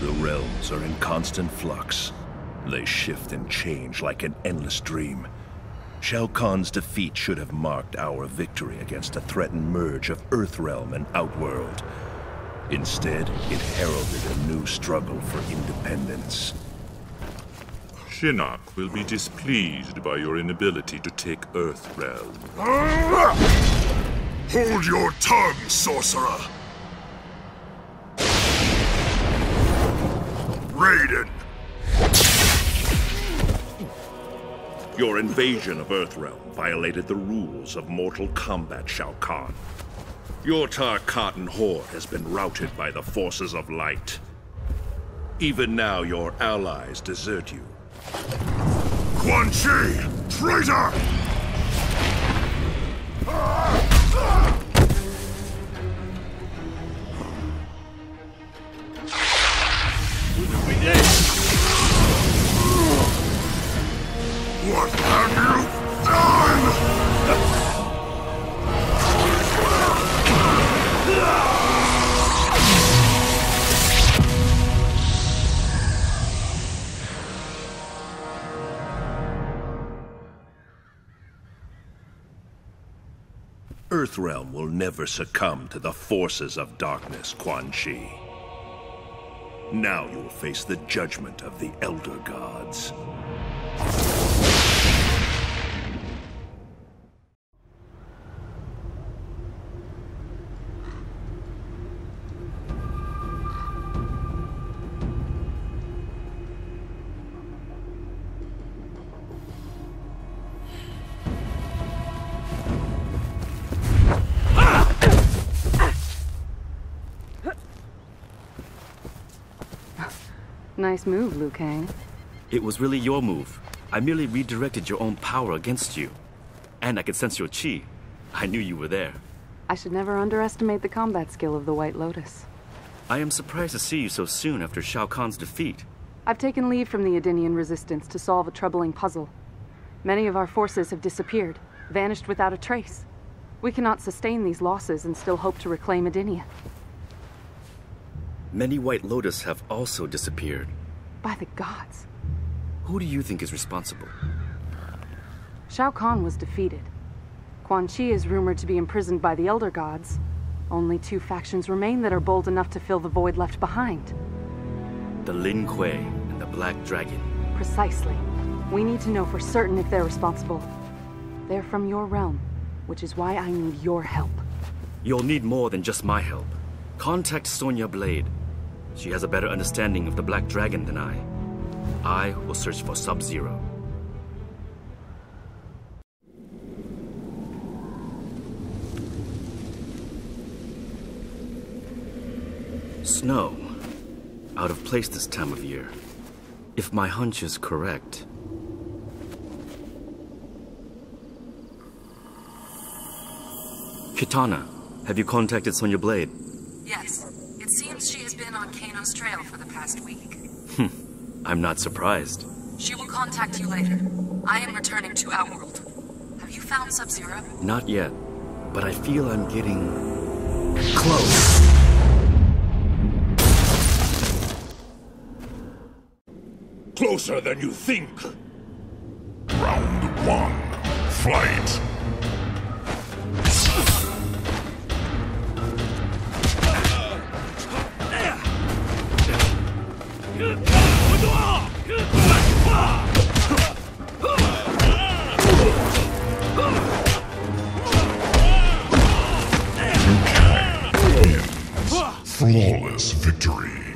The realms are in constant flux. They shift and change like an endless dream. Shao Kahn's defeat should have marked our victory against a threatened merge of Earthrealm and Outworld. Instead, it heralded a new struggle for independence. Shinnok will be displeased by your inability to take Earthrealm. Hold your tongue, sorcerer! Raiden! Your invasion of Earthrealm violated the rules of Mortal Kombat, Shao Kahn. Your Tarkatan horde has been routed by the forces of light. Even now, your allies desert you. Quan Chi! Traitor! What Earthrealm will never succumb to the forces of darkness, Quan Chi. Now you will face the judgment of the Elder Gods. Nice move, Liu Kang. It was really your move. I merely redirected your own power against you. And I could sense your chi. I knew you were there. I should never underestimate the combat skill of the White Lotus. I am surprised to see you so soon after Shao Kahn's defeat. I've taken leave from the Edenian resistance to solve a troubling puzzle. Many of our forces have disappeared, vanished without a trace. We cannot sustain these losses and still hope to reclaim Edenia. Many White Lotus have also disappeared. By the gods. Who do you think is responsible? Shao Kahn was defeated. Quan Chi is rumored to be imprisoned by the Elder Gods. Only two factions remain that are bold enough to fill the void left behind. The Lin Kuei and the Black Dragon. Precisely. We need to know for certain if they're responsible. They're from your realm, which is why I need your help. You'll need more than just my help. Contact Sonya Blade. She has a better understanding of the Black Dragon than I. I will search for Sub-Zero. Snow. Out of place this time of year. If my hunch is correct. Kitana, have you contacted Sonya Blade? Yes. It seems she has been on Kano's trail for the past week. Hmm. I'm not surprised. She will contact you later. I am returning to Outworld. Have you found Sub-Zero? Not yet, but I feel I'm getting close. Closer than you think. Round one. Fight. Flawless victory.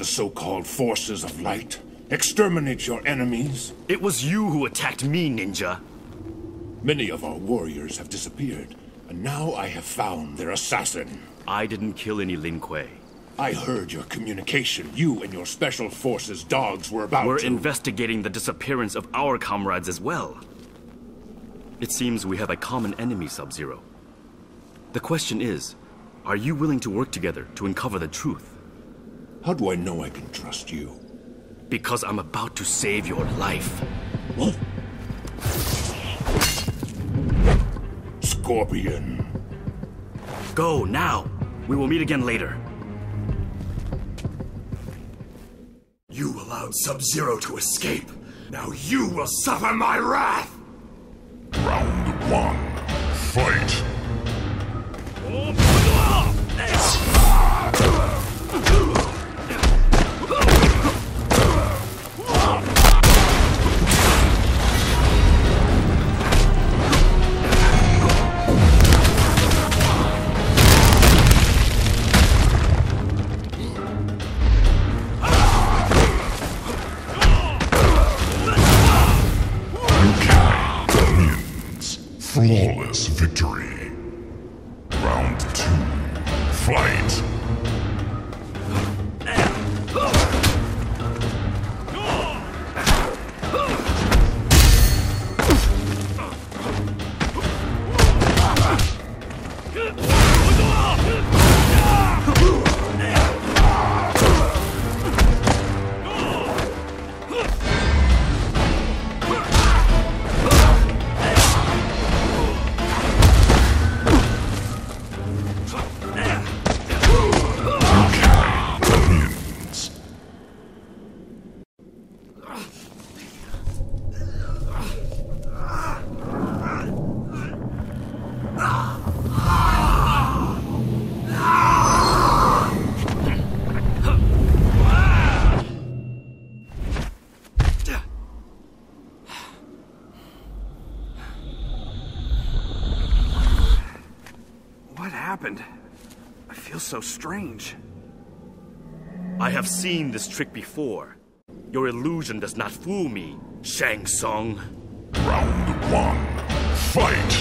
The way of the so-called forces of light? Exterminate your enemies? It was you who attacked me, ninja. Many of our warriors have disappeared, and now I have found their assassin. I didn't kill any Lin Kuei. I heard your communication. You and your special forces dogs were about We're to... investigating the disappearance of our comrades as well. It seems we have a common enemy, Sub-Zero. The question is, are you willing to work together to uncover the truth? How do I know I can trust you? Because I'm about to save your life. What? Scorpion. Go, now! We will meet again later. You allowed Sub-Zero to escape. Now you will suffer my wrath! Round one. Fight! Happened? I feel so strange. I have seen this trick before. Your illusion does not fool me, Shang Tsung. Round one. Fight!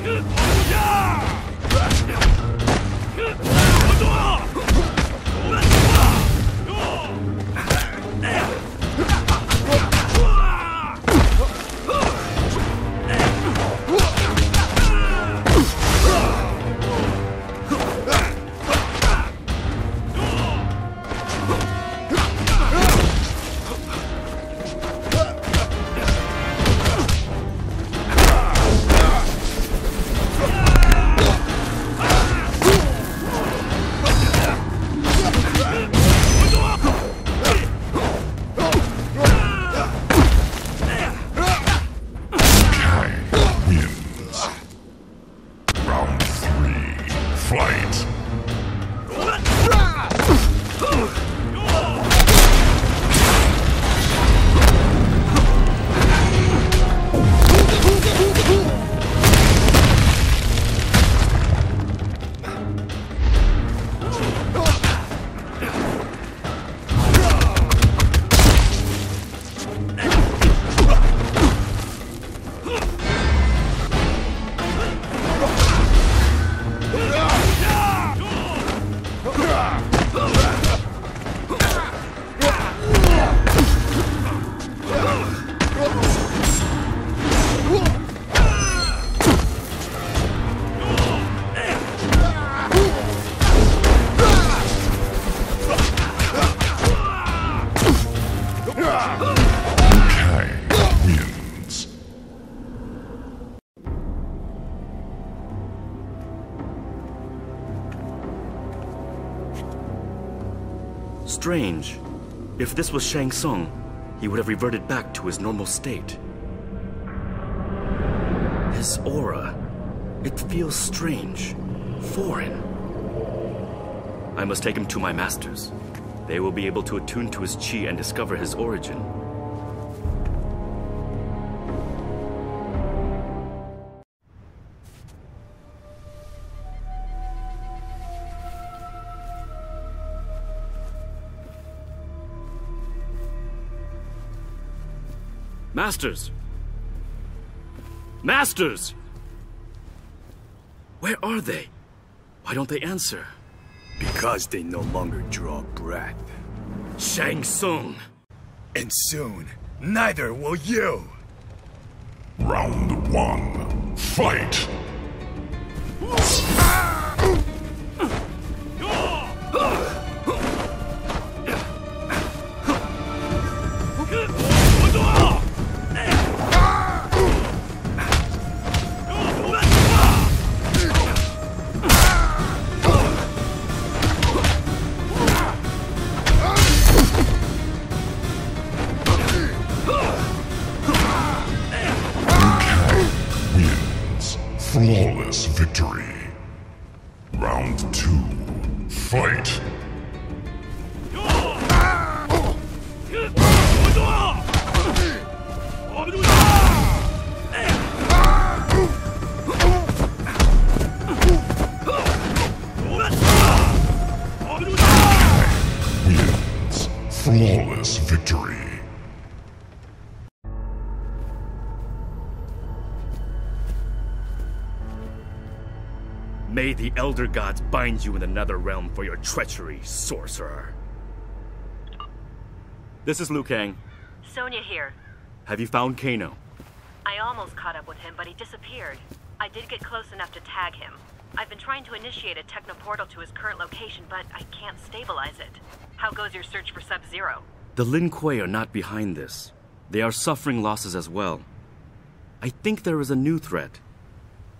Yeah! Strange. If this was Shang Tsung, he would have reverted back to his normal state. His aura. It feels strange. Foreign. I must take him to my masters. They will be able to attune to his chi and discover his origin. Masters! Masters! Where are they? Why don't they answer? Because they no longer draw breath. Shang Tsung! And soon, neither will you! Round one. Fight! Fight! May the Elder Gods bind you in another realm for your treachery, sorcerer. This is Liu Kang. Sonya here. Have you found Kano? I almost caught up with him, but he disappeared. I did get close enough to tag him. I've been trying to initiate a technoportal to his current location, but I can't stabilize it. How goes your search for Sub-Zero? The Lin Kuei are not behind this. They are suffering losses as well. I think there is a new threat.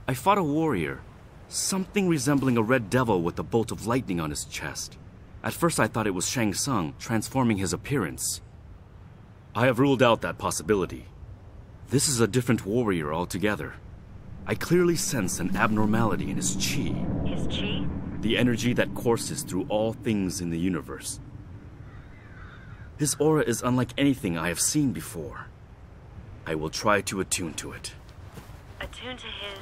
I fought a warrior, something resembling a red devil with a bolt of lightning on his chest. At first I thought it was Shang Tsung transforming his appearance. I have ruled out that possibility. This is a different warrior altogether. I clearly sense an abnormality in his chi, His chi? the energy that courses through all things in the universe. His aura is unlike anything I have seen before. I will try to attune to it. Attune to his...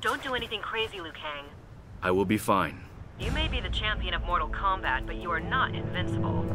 Don't do anything crazy, Liu Kang. I will be fine. You may be the champion of Mortal Kombat, but you are not invincible.